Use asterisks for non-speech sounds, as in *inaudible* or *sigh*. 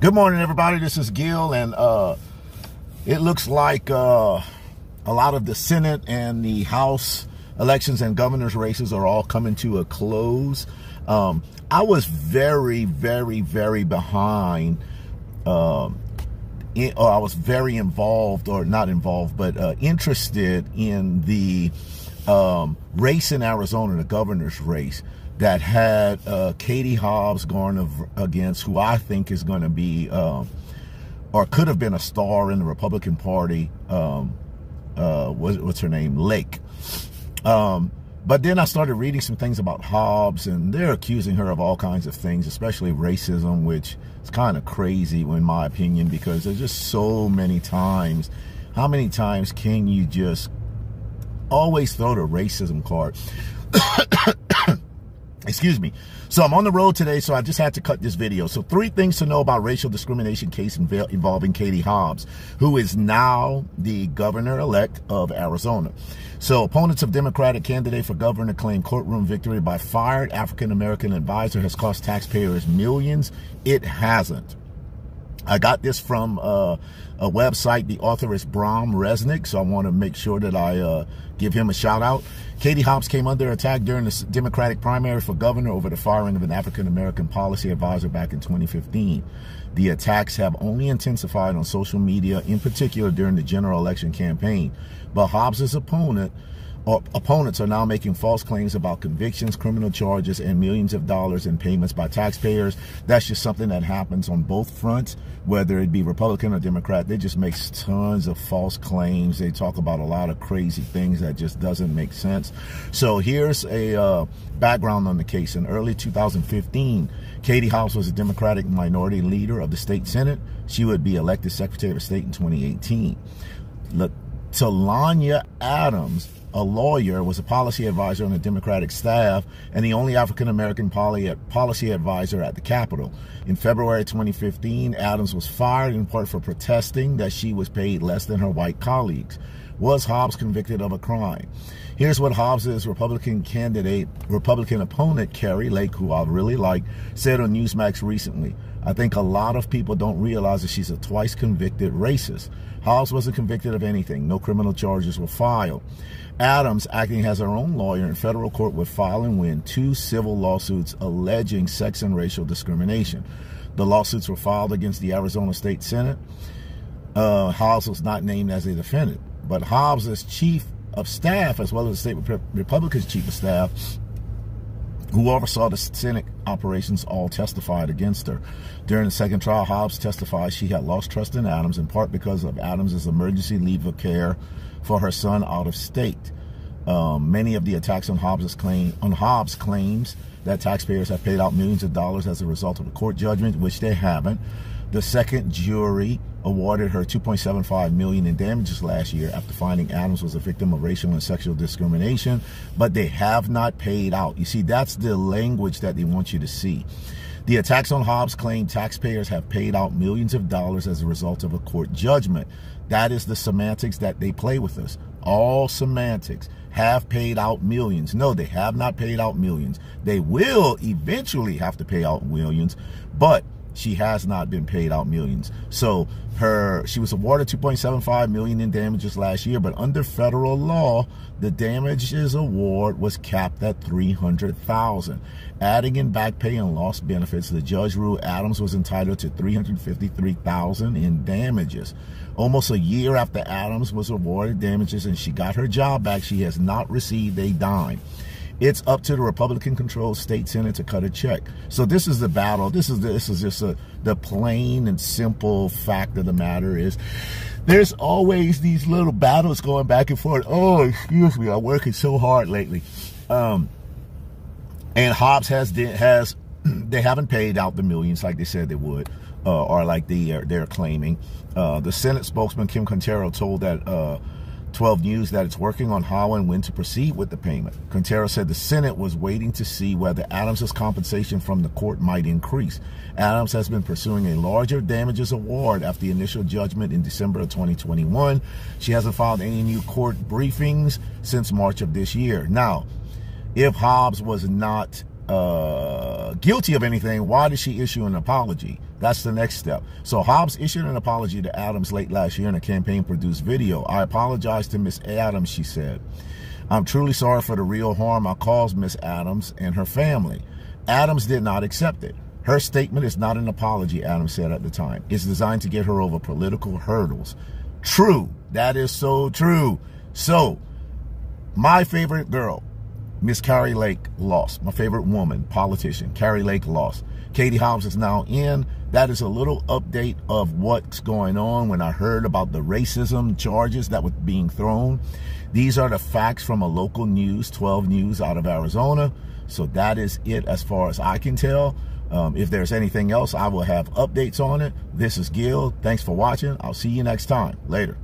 Good morning, everybody. This is Gil, and uh, it looks like uh, a lot of the Senate and the House elections and governor's races are all coming to a close. Um, I was very, very, very behind. Um, in, or I was very involved, or not involved, but uh, interested in the um, race in Arizona, the governor's race that had uh, Katie Hobbs going against who I think is going to be um, or could have been a star in the Republican Party. Um, uh, what, what's her name? Lake. Um, but then I started reading some things about Hobbs, and they're accusing her of all kinds of things, especially racism, which is kind of crazy, in my opinion, because there's just so many times. How many times can you just always throw the racism card? *coughs* Excuse me. So I'm on the road today, so I just had to cut this video. So three things to know about racial discrimination case involving Katie Hobbs, who is now the governor-elect of Arizona. So opponents of Democratic candidate for governor claim courtroom victory by fired African-American advisor has cost taxpayers millions. It hasn't. I got this from uh, a website. The author is Brahm Resnik, so I want to make sure that I uh, give him a shout out. Katie Hobbs came under attack during the Democratic primary for governor over the firing of an African American policy advisor back in 2015. The attacks have only intensified on social media, in particular during the general election campaign. But Hobbs' opponent opponents are now making false claims about convictions, criminal charges, and millions of dollars in payments by taxpayers. That's just something that happens on both fronts, whether it be Republican or Democrat. They just make tons of false claims. They talk about a lot of crazy things that just doesn't make sense. So here's a uh, background on the case. In early 2015, Katie Hobbs was a Democratic minority leader of the state Senate. She would be elected Secretary of State in 2018. Look, Talonya Adams a lawyer, was a policy advisor on the Democratic staff, and the only African American policy advisor at the Capitol. In February 2015, Adams was fired in part for protesting that she was paid less than her white colleagues. Was Hobbs convicted of a crime? Here's what Hobbs's Republican candidate, Republican opponent, Kari Lake, who I really like, said on Newsmax recently. I think a lot of people don't realize that she's a twice convicted racist. Hobbs wasn't convicted of anything. No criminal charges were filed. Adams, acting as her own lawyer in federal court, would file and win two civil lawsuits alleging sex and racial discrimination. The lawsuits were filed against the Arizona State Senate. Uh, Hobbs was not named as a defendant, but Hobbs, chief of staff, as well as the state Republican's chief of staff, who oversaw the Senate operations all testified against her. During the second trial, Hobbs testified she had lost trust in Adams in part because of Adams's emergency leave of care for her son out of state. Um, many of the attacks on Hobbs' claim on Hobbs claims that taxpayers have paid out millions of dollars as a result of a court judgment, which they haven't. The second jury awarded her 2.75 million in damages last year after finding Adams was a victim of racial and sexual discrimination, but they have not paid out. You see, that's the language that they want you to see. The attacks on Hobbs claim taxpayers have paid out millions of dollars as a result of a court judgment. That is the semantics that they play with us. All semantics have paid out millions. No, they have not paid out millions. They will eventually have to pay out millions, but she has not been paid out millions. So her she was awarded 2.75 million in damages last year, but under federal law, the damages award was capped at 300,000. Adding in back pay and lost benefits, the judge ruled Adams was entitled to 353,000 in damages. Almost a year after Adams was awarded damages and she got her job back, she has not received a dime. It's up to the Republican-controlled state senate to cut a check. So this is the battle. This is this is just a, the plain and simple fact of the matter is there's always these little battles going back and forth. Oh, excuse me, I'm working so hard lately. Um, and Hobbs has has *clears throat* they haven't paid out the millions like they said they would, uh, or like they are, they're claiming. Uh, the Senate spokesman Kim Quintero told that. Uh, 12 News that it's working on how and when to proceed with the payment. Quintero said the Senate was waiting to see whether Adams' compensation from the court might increase. Adams has been pursuing a larger damages award after the initial judgment in December of 2021. She hasn't filed any new court briefings since March of this year. Now, if Hobbs was not uh, guilty of anything, why did she issue an apology? That's the next step. So Hobbs issued an apology to Adams late last year in a campaign produced video. I apologize to Miss Adams, she said. I'm truly sorry for the real harm I caused Miss Adams and her family. Adams did not accept it. Her statement is not an apology, Adams said at the time. It's designed to get her over political hurdles. True. That is so true. So, my favorite girl, Miss Kari Lake lost. My favorite woman, politician, Kari Lake lost. Katie Hobbs is now in. That is a little update of what's going on when I heard about the racism charges that were being thrown. These are the facts from a local news, 12 News out of Arizona. So that is it as far as I can tell. Um, if there's anything else, I will have updates on it. This is Gil. Thanks for watching. I'll see you next time. Later.